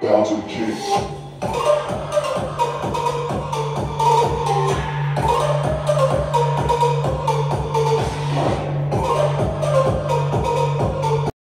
Bowser kids.